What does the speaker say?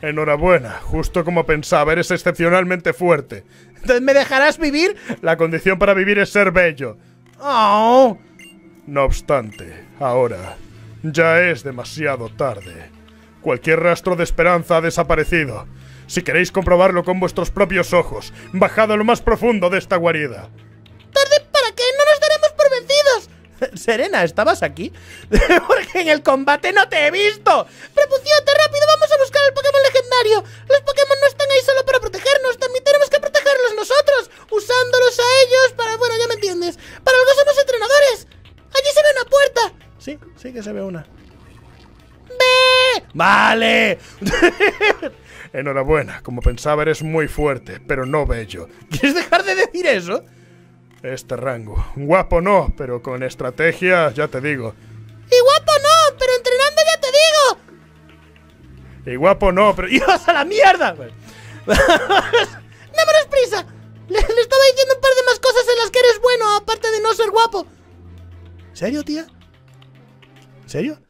Enhorabuena, justo como pensaba, eres excepcionalmente fuerte. Entonces, ¿me dejarás vivir? La condición para vivir es ser bello. Oh. No obstante, ahora ya es demasiado tarde. Cualquier rastro de esperanza ha desaparecido. Si queréis comprobarlo con vuestros propios ojos, bajad a lo más profundo de esta guarida. ¿Tarde para qué? No nos daremos por vencidos. Serena, ¿estabas aquí? Porque en el combate no te he visto. Prepuciote, rápido, Para algo somos entrenadores. Allí se ve una puerta. Sí, sí que se ve una. ¡Ve! ¡Vale! Enhorabuena, como pensaba eres muy fuerte, pero no bello. ¿Quieres dejar de decir eso? Este rango. Guapo no, pero con estrategia ya te digo. Y guapo no, pero entrenando ya te digo. Y guapo no, pero... ¡Ibas a la mierda! ¿Serio, tía? ¿Serio?